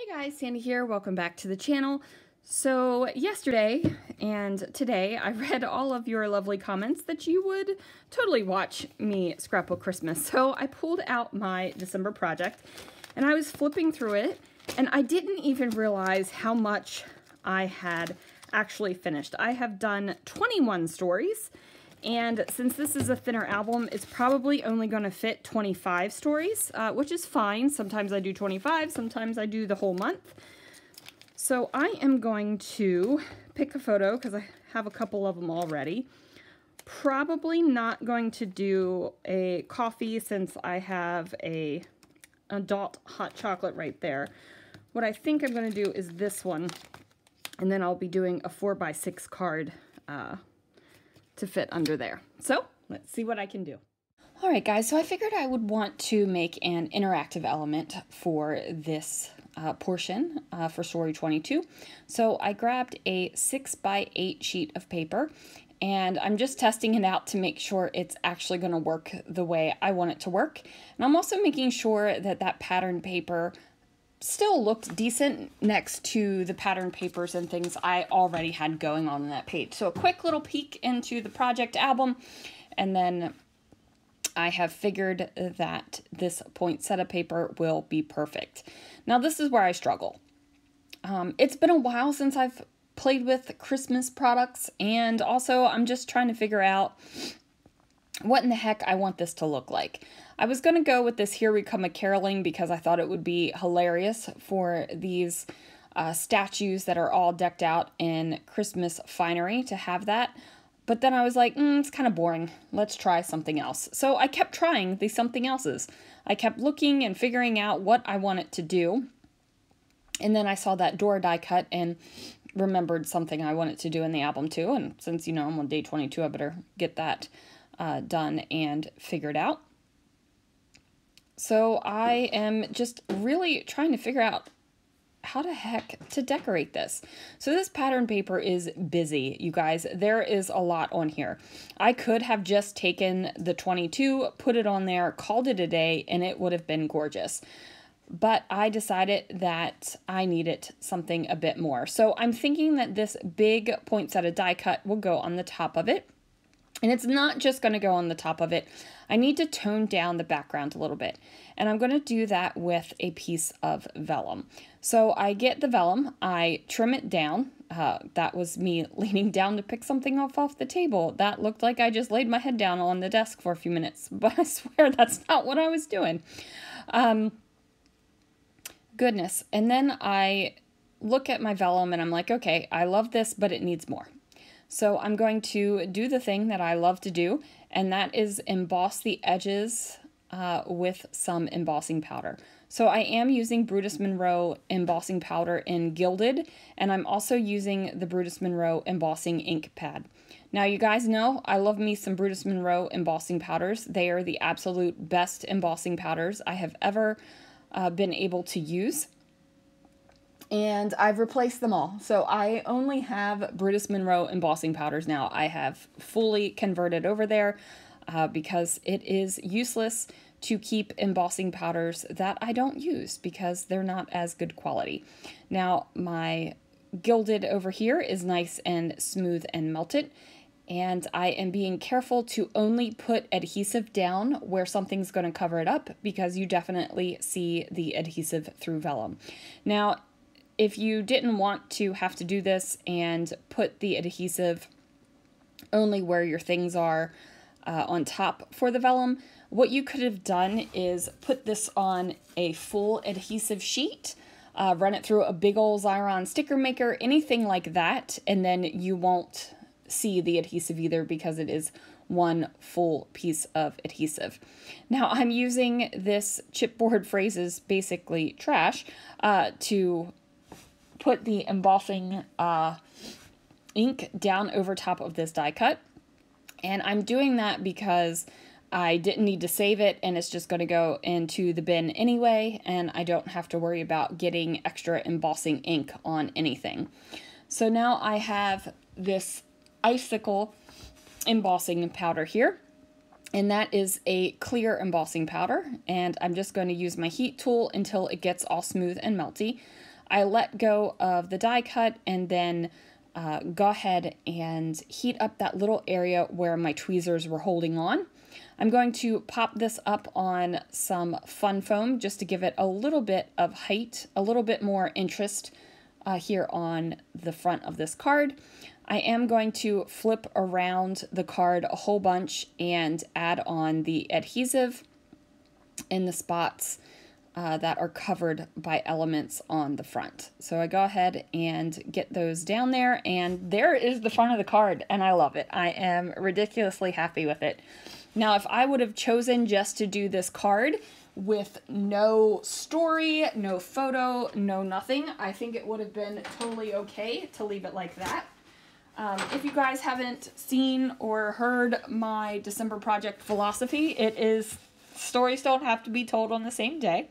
Hey guys, Sandy here. Welcome back to the channel. So yesterday and today I read all of your lovely comments that you would totally watch me scrapbook Christmas. So I pulled out my December project and I was flipping through it and I didn't even realize how much I had actually finished. I have done 21 stories and since this is a thinner album, it's probably only going to fit 25 stories, uh, which is fine. Sometimes I do 25, sometimes I do the whole month. So I am going to pick a photo because I have a couple of them already. Probably not going to do a coffee since I have a adult hot chocolate right there. What I think I'm going to do is this one, and then I'll be doing a 4 by 6 card uh, to fit under there. So let's see what I can do. All right, guys, so I figured I would want to make an interactive element for this uh, portion uh, for story 22. So I grabbed a 6 by 8 sheet of paper and I'm just testing it out to make sure it's actually going to work the way I want it to work. And I'm also making sure that that pattern paper still looked decent next to the pattern papers and things I already had going on in that page. So a quick little peek into the project album and then I have figured that this poinsettia paper will be perfect. Now this is where I struggle. Um, it's been a while since I've played with Christmas products and also I'm just trying to figure out what in the heck I want this to look like. I was going to go with this Here We Come a Caroling because I thought it would be hilarious for these uh, statues that are all decked out in Christmas finery to have that. But then I was like, mm, it's kind of boring. Let's try something else. So I kept trying these something else's. I kept looking and figuring out what I wanted to do. And then I saw that door die cut and remembered something I wanted to do in the album too. And since, you know, I'm on day 22, I better get that uh, done and figured out. So I am just really trying to figure out how the heck to decorate this. So this pattern paper is busy, you guys. There is a lot on here. I could have just taken the 22, put it on there, called it a day, and it would have been gorgeous. But I decided that I needed something a bit more. So I'm thinking that this big poinsettia die cut will go on the top of it. And it's not just going to go on the top of it. I need to tone down the background a little bit. And I'm going to do that with a piece of vellum. So I get the vellum, I trim it down. Uh, that was me leaning down to pick something off off the table. That looked like I just laid my head down on the desk for a few minutes. But I swear that's not what I was doing. Um, goodness. And then I look at my vellum and I'm like, okay, I love this, but it needs more. So I'm going to do the thing that I love to do, and that is emboss the edges uh, with some embossing powder. So I am using Brutus Monroe embossing powder in Gilded, and I'm also using the Brutus Monroe embossing ink pad. Now you guys know I love me some Brutus Monroe embossing powders. They are the absolute best embossing powders I have ever uh, been able to use and I've replaced them all. So I only have Brutus Monroe embossing powders now. I have fully converted over there uh, because it is useless to keep embossing powders that I don't use because they're not as good quality. Now my gilded over here is nice and smooth and melted and I am being careful to only put adhesive down where something's going to cover it up because you definitely see the adhesive through vellum. Now, if you didn't want to have to do this and put the adhesive only where your things are uh, on top for the vellum, what you could have done is put this on a full adhesive sheet, uh, run it through a big old Xyron sticker maker, anything like that, and then you won't see the adhesive either because it is one full piece of adhesive. Now I'm using this chipboard phrases, basically trash, uh, to put the embossing uh, ink down over top of this die cut. And I'm doing that because I didn't need to save it and it's just going to go into the bin anyway and I don't have to worry about getting extra embossing ink on anything. So now I have this icicle embossing powder here and that is a clear embossing powder and I'm just going to use my heat tool until it gets all smooth and melty. I let go of the die cut and then uh, go ahead and heat up that little area where my tweezers were holding on. I'm going to pop this up on some fun foam just to give it a little bit of height, a little bit more interest uh, here on the front of this card. I am going to flip around the card a whole bunch and add on the adhesive in the spots uh, that are covered by elements on the front. So I go ahead and get those down there and there is the front of the card and I love it. I am ridiculously happy with it. Now if I would have chosen just to do this card with no story, no photo, no nothing, I think it would have been totally okay to leave it like that. Um, if you guys haven't seen or heard my December project philosophy, it is stories don't have to be told on the same day.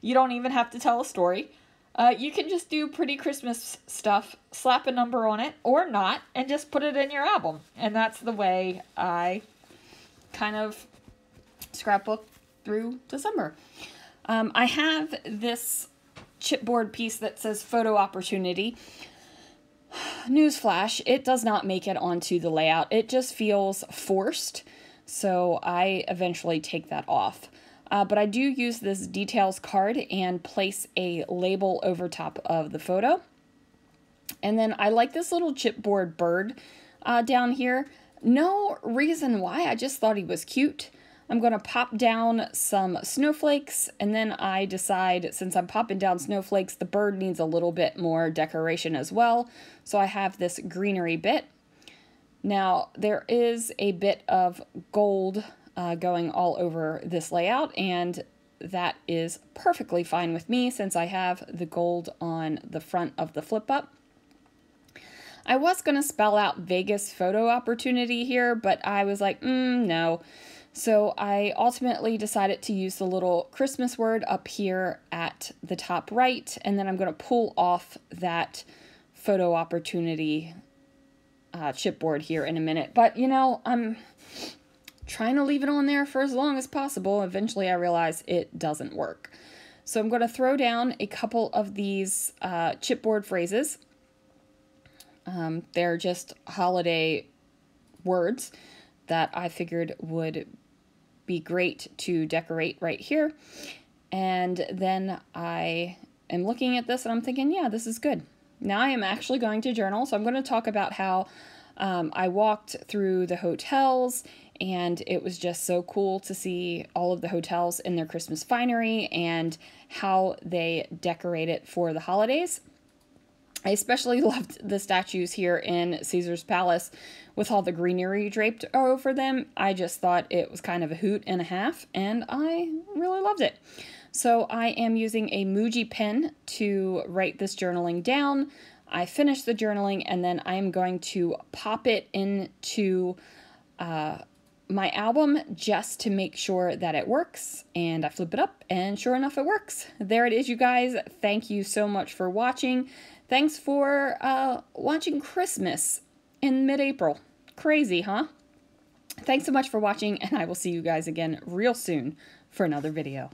You don't even have to tell a story. Uh, you can just do pretty Christmas stuff, slap a number on it or not, and just put it in your album. And that's the way I kind of scrapbook through December. Um, I have this chipboard piece that says photo opportunity. Newsflash, it does not make it onto the layout. It just feels forced. So I eventually take that off. Uh, but I do use this details card and place a label over top of the photo. And then I like this little chipboard bird uh, down here. No reason why, I just thought he was cute. I'm going to pop down some snowflakes and then I decide since I'm popping down snowflakes the bird needs a little bit more decoration as well. So I have this greenery bit. Now there is a bit of gold uh, going all over this layout and that is perfectly fine with me since I have the gold on the front of the flip up. I was going to spell out Vegas photo opportunity here, but I was like, mm, no. So I ultimately decided to use the little Christmas word up here at the top right, and then I'm going to pull off that photo opportunity uh, chipboard here in a minute. But, you know, I'm trying to leave it on there for as long as possible. Eventually I realize it doesn't work. So I'm going to throw down a couple of these uh, chipboard phrases. Um, they're just holiday words that I figured would be great to decorate right here. And then I am looking at this and I'm thinking, yeah, this is good. Now I am actually going to journal. So I'm going to talk about how um, I walked through the hotels and it was just so cool to see all of the hotels in their Christmas finery and how they decorate it for the holidays. I especially loved the statues here in Caesar's Palace with all the greenery draped over them. I just thought it was kind of a hoot and a half, and I really loved it. So I am using a Muji pen to write this journaling down. I finished the journaling, and then I'm going to pop it into uh, my album just to make sure that it works and I flip it up and sure enough it works. There it is you guys. Thank you so much for watching. Thanks for uh, watching Christmas in mid-April. Crazy, huh? Thanks so much for watching and I will see you guys again real soon for another video.